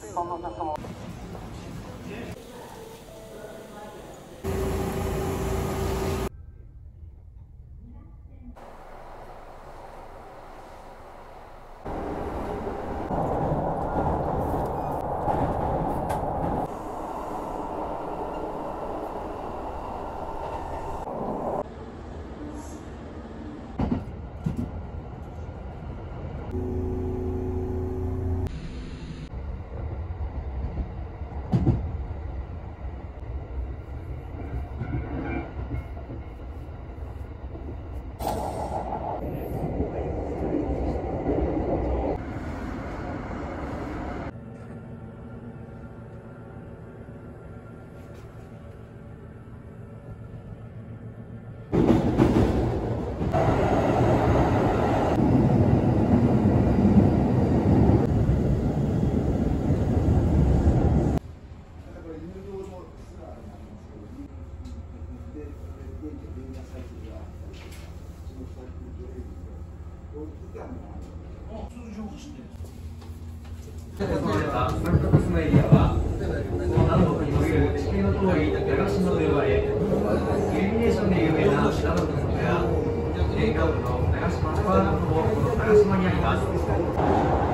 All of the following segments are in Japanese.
对，好好，好。その説もた三角スのエリアは、南北に伸びる地形の通り長島と呼ばれ、イルミネーションで有名な長野の里や、沿岸部の長島アクアランドもこの長島にあります。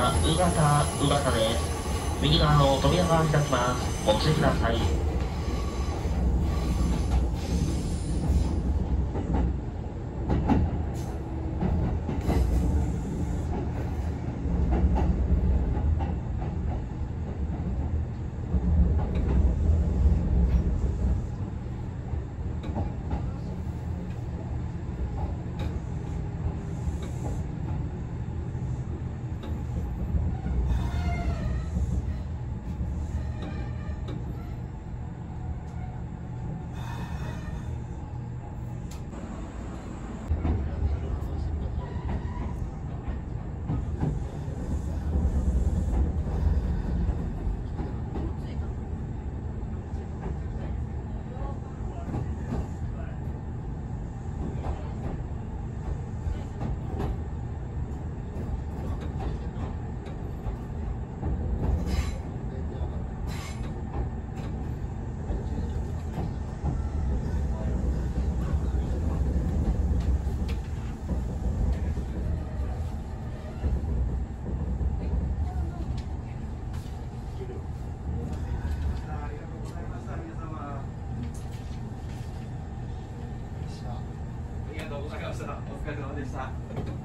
あ新潟、新潟です。右側の扉が開きます。お注意ください。ありがとうございました。お疲れ様でした。